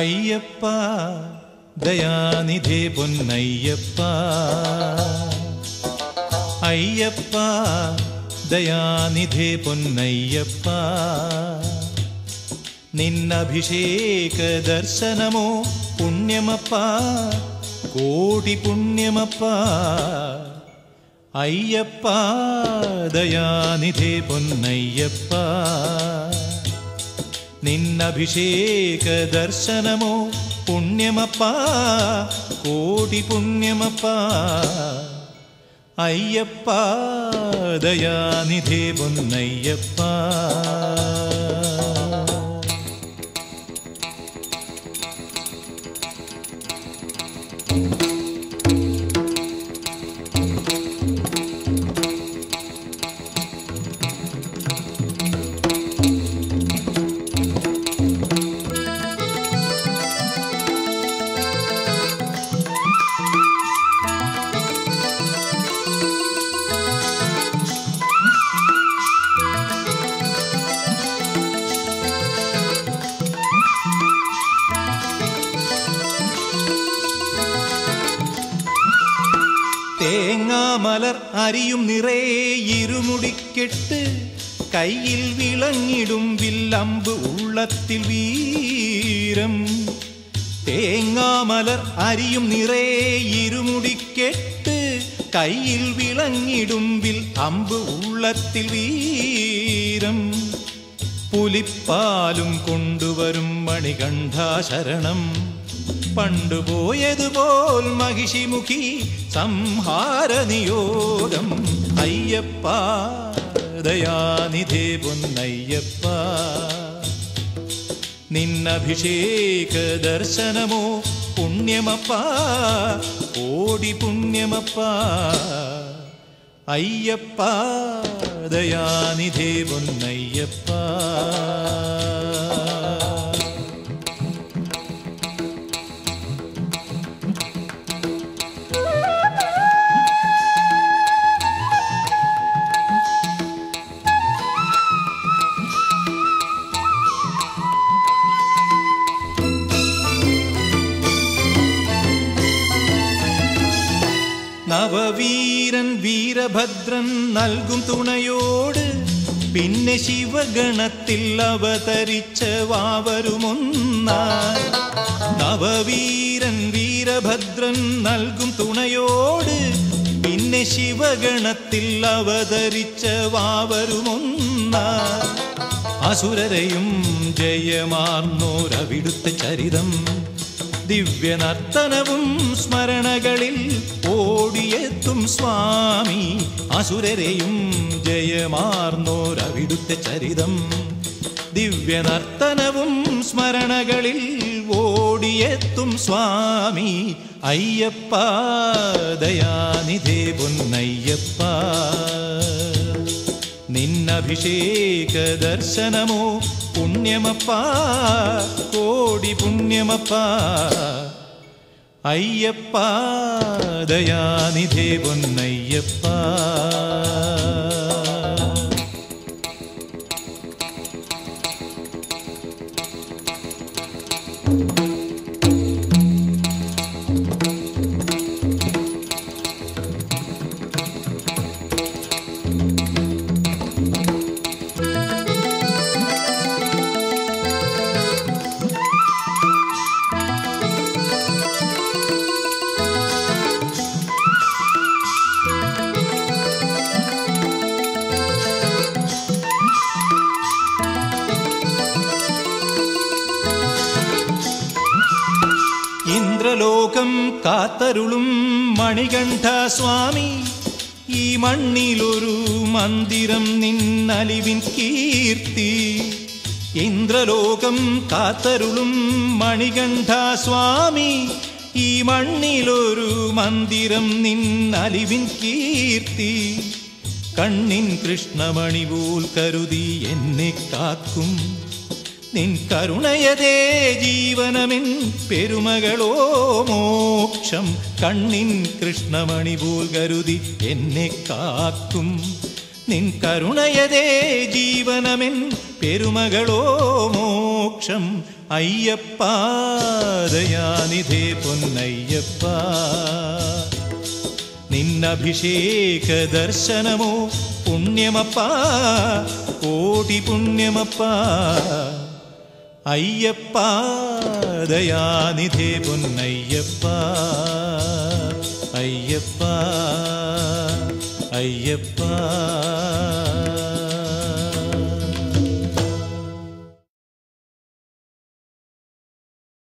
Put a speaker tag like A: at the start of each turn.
A: അയ്യപ്പ ദയാനിധേ പൊന്നയ്യപ്പ അയ്യപ്പ ദയാനിധേ പൊന്നയ്യപ്പ നിന്നഭിഷേക ദർശനമോ പുണ്യമപ്പ കോടി പുണ്യമപ്പ അയ്യപ്പ ദയാനിധേ പൊന്നയ്യപ്പ നിന്നഭിഷേക ദർശനമോ പുണ്യമപ്പാ കോടി പുണ്യമപ്പ. അയ്യപ്പ ദയാനിധേ പൊന്നയ്യപ്പ. തേങ്ങാമലർ അരിയും നിറയെ ഇരുമുടിക്കെട്ട് കയ്യിൽ വിളങ്ങിടും വില്ലമ്പ് ഉള്ളത്തിൽ വീരം. തേങ്ങാമലർ അരിയും നിറയെ ഇരുമുടിക്കെട്ട് കയ്യിൽ വിളങ്ങിടും വിൽ അമ്പ് ഉള്ളത്തിൽ വീരം. പുലിപ്പാലും കൊണ്ടുവരും മണികണ്ഠാശരണം. പണ്ടുപോയതുപോൽ മഹിഷിമുഖി സംഹാര നിയോഗം. അയ്യപ്പ ദയാനിധേ പൊന്നയ്യപ്പ. നിന്നഭിഷേക ദർശനമോ പുണ്യമപ്പ കോടി പുണ്യമപ്പ. അയ്യപ്പ ദയാനിധേ പൊന്നയ്യപ്പ. നവവീരൻ വീരഭദ്രൻ നൽകും തുണയോട് പിന്നെ ശിവഗണത്തിൽ അവതരിച്ച വാവരുമൊന്നായി. നവവീരൻ വീരഭദ്രൻ നൽകും തുണയോട് പിന്നെ ശിവഗണത്തിൽ അവതരിച്ച വാവരുമൊന്നായി. അസുരരെയും ജയമാർന്നോരവിടുത്തെ ചരിതം ദിവ്യനർത്തനവും സ്മരണകളിൽ ഓടിയെത്തും സ്വാമി. അസുരരെയും ജയമാർന്നോരവിടുത്തെ ചരിതം. ദിവ്യനർത്തനവും സ്മരണകളിൽ ഓടിയെത്തും സ്വാമി. അയ്യപ്പ ദയാനിധേ പൊന്നയ്യപ്പ. നിന്നഭിഷേക ദർശനമോ പുണ്യമപ്പ കോടി പുണ്യമപ്പ അയ്യപ്പ ദയാനിധേ പൊന്നയ്യപ്പ ഇന്ദ്രലോകം കാത്തരുളും മണികണ്ഠ സ്വാമി. ഈ മണ്ണിലൊരു മന്ദിരം നിന്നലിവിൻ കീർത്തി. ഇന്ദ്രലോകം കാത്തരുളും മണികണ്ഠ സ്വാമി. ഈ മണ്ണിലൊരു മന്ദിരം നിന്നലിവിൻ കീർത്തി. കണ്ണിൻ കൃഷ്ണമണി പോൽ കരുതി എന്നെ കാക്കും. നിൻ കരുണയതേ ജീവനമിൻ പെരുമകളോ മോക്ഷം കണ്ണിൻ കൃഷ്ണമണി പോൽ കരുതി എന്നെ കാക്കും. നിൻ കരുണയതേ ജീവനമിൻ പെരുമകളോ മോക്ഷം അയ്യപ്പാദയാനിധേ അയ്യപ്പ പൊന്നയ്യപ്പ. നിന്നഭിഷേക ദർശനമോ പുണ്യമപ്പ കോടി പുണ്യമപ്പ. അയ്യപ്പ ദയാനിധേ പൊന്നയ്യപ്പ അയ്യപ്പ അയ്യപ്പ